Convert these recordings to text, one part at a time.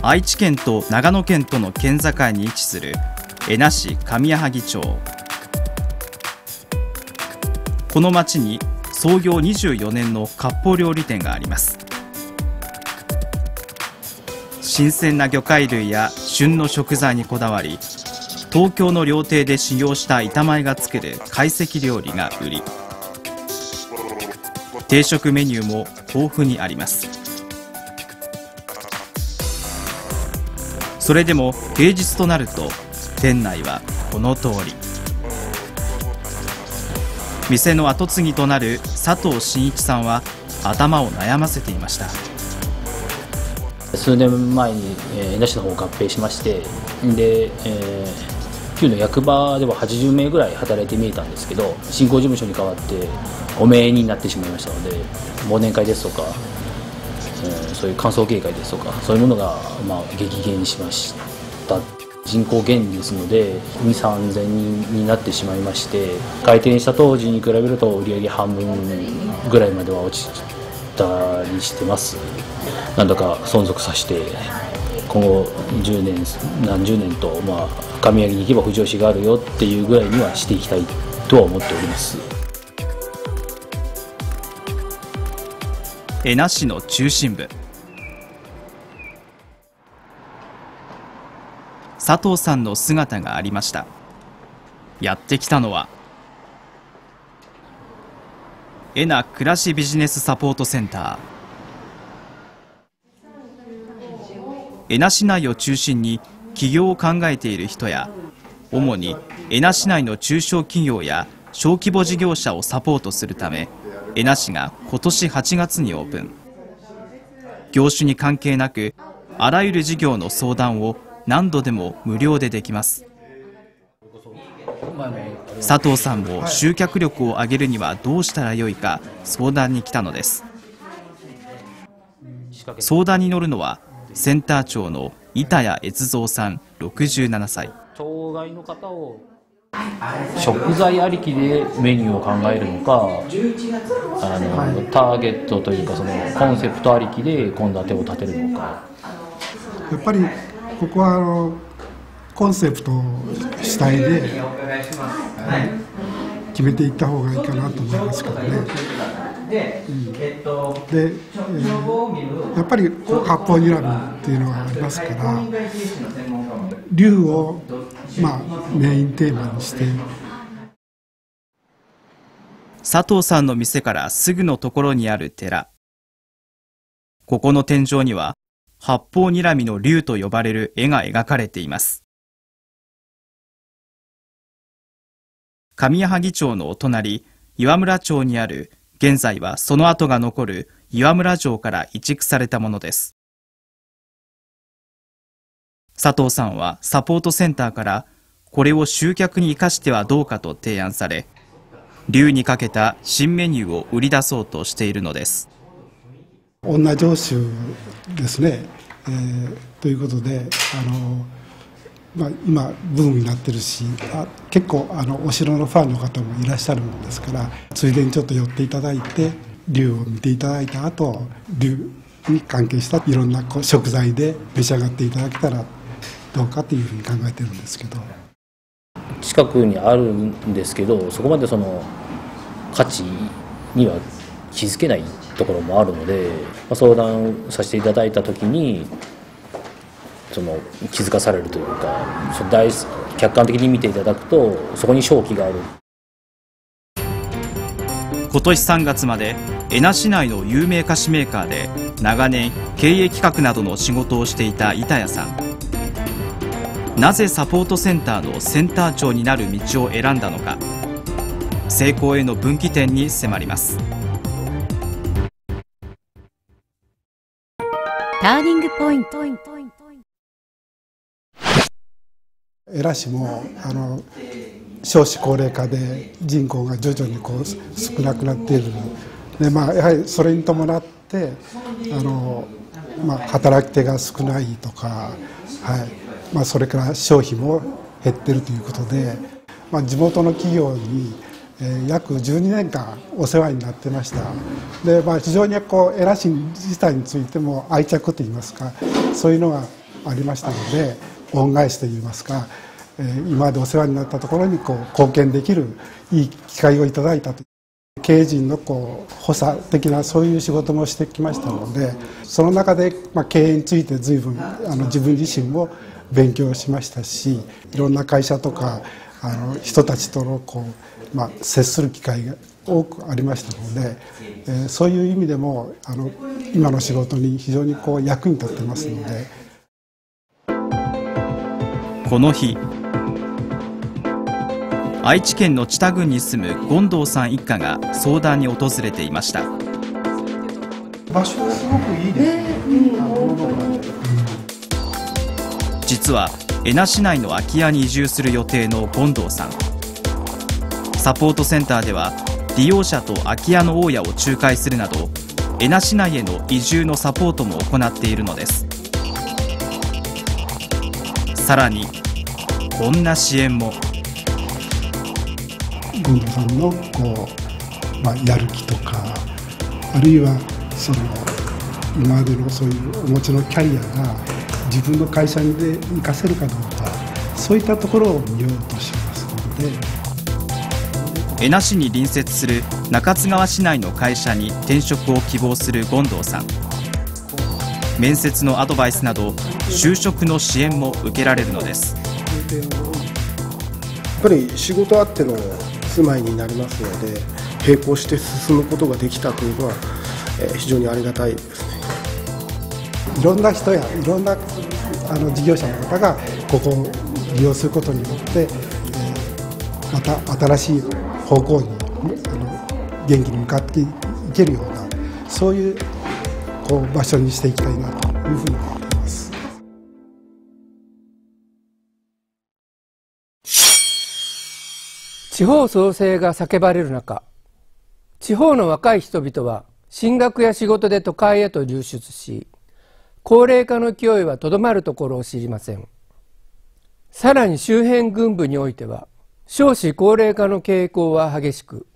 愛知県と長野県との県境に位置する江那市上矢作町この町に創業24年の割烹料理店があります。新鮮な魚介類や旬の食材にこだわり東京の料亭で修行した板前が作る懐石料理が売り。定食メニューも豊富にあります。それでも平日となると店内はこの通り。店の跡継ぎとなる佐藤真一さんは頭を悩ませていました。数年前に江那市の方を合併しましてで、えー、旧の役場では80名ぐらい働いて見えたんですけど振興事務所に代わって5名になってしまいましたので忘年会ですとか、え、そういう歓送迎会ですとかそういうものが、まあ、激減しました。人口減ですので2 3 0 0 0人になってしまいまして開店した当時に比べると売上半分ぐらいまでは落ちたりしてます。なんだか存続させて今後10年何十年と、まあ、上上に行けば不条市があるよっていうぐらいにはしていきたいとは思っております。江那市の中心部。佐藤さんの姿がありました。やってきたのはエナ暮らしビジネスサポートセンター。恵那市内を中心に起業を考えている人や主に恵那市内の中小企業や小規模事業者をサポートするため恵那市が今年8月にオープン。業種に関係なくあらゆる事業の相談を何度でも無料でできます。佐藤さんも集客力を上げるにはどうしたらよいか相談に来たのです。相談に乗るのはセンター長の板谷悦三さん67歳障害の方を食材ありきでメニューを考えるのかあのターゲットというかそのコンセプトありきで献立を立てるのかやっぱりここはあのコンセプト主体で、決めていった方がいいかなと思いますけどね。で、うん、で、えー、やっぱりこう八方睨みっていうのがありますから竜を、まあ、メインテーマにして佐藤さんの店からすぐのところにある寺ここの天井には八方睨みの竜と呼ばれる絵が描かれています。上矢作町のお隣、岩村町にある、現在はその跡が残る岩村城から移築されたものです。佐藤さんはサポートセンターからこれを集客に生かしてはどうかと提案され、竜にかけた新メニューを売り出そうとしているのです。女城主ですね、えー、ということであの、まあ、今ブームになってるしあ結構あのお城のファンの方もいらっしゃるもんですからついでにちょっと寄っていただいて竜を見ていただいた後竜に関係したいろんな食材で召し上がっていただけたらどうかというふうに考えてるんですけど。近くにあるんですけどそこまでその価値には気づけないところもあるので、まあ、相談させていただいた時にその気づかされるというかその大客観的に見ていただくとそこに勝機がある。今年3月まで恵那市内の有名菓子メーカーで長年経営企画などの仕事をしていた板谷さんなぜサポートセンターのセンター長になる道を選んだのか。成功への分岐点に迫ります。ターニングポイント。江良市もあの少子高齢化で人口が徐々にこう少なくなっているで、まあ、やはりそれに伴ってあの、まあ、働き手が少ないとか、はいまあ、それから消費も減ってるということで、まあ、地元の企業にえ約12年間お世話になってました。で、まあ、非常にこうエラシン自体についても愛着といいますかそういうのがありましたので恩返しといいますか、えー、今までお世話になったところにこう貢献できるいい機会をいただいたと。経営陣のこう補佐的なそういう仕事もしてきましたのでその中で、まあ、経営について随分あの自分自身も勉強しましたしいろんな会社とかあの人たちとのこう、まあ、接する機会が多くありましたので、えー、そういう意味でもあの今の仕事に非常にこう役に立ってますので。この日愛知県の知多郡に住む権藤さん一家が相談に訪れていました。場所がすごくいいですね、実は恵那市内の空き家に移住する予定の権藤さん。サポートセンターでは利用者と空き家の大家を仲介するなど恵那市内への移住のサポートも行っているのです。さらにこんな支援も権藤さんのこう、まあ、やる気とかあるいはその今までのそういうお持ちのキャリアが自分の会社で生かせるかどうかそういったところを見ようとしますので。恵那市に隣接する中津川市内の会社に転職を希望する権藤さん。面接のアドバイスなど就職の支援も受けられるのです。やっぱり仕事あっての住まいになりますので並行して進むことができたというのは、え非常にありがたいですねいろんな人やいろんなあの事業者の方がここを利用することによって、え、また新しい方向にあの元気に向かっていけるようなそういうこう場所にしていきたいなというふうに思います。地方創生が叫ばれる中地方の若い人々は進学や仕事で都会へと流出し高齢化の勢いはとどまるところを知りません。さらに周辺軍部においては少子高齢化の傾向は激しく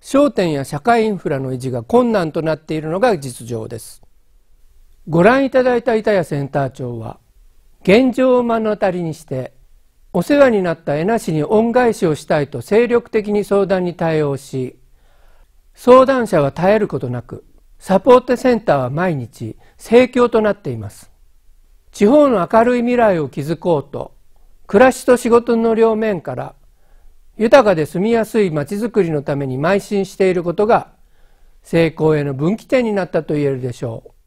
商店や社会インフラの維持が困難となっているのが実情です。ご覧いただいた板谷センター長は現状を目の当たりにしてお世話になった江那市に恩返しをしたいと精力的に相談に対応し、相談者は絶えることなく、サポートセンターは毎日盛況となっています。地方の明るい未来を築こうと、暮らしと仕事の両面から、豊かで住みやすい街づくりのために邁進していることが、成功への分岐点になったと言えるでしょう。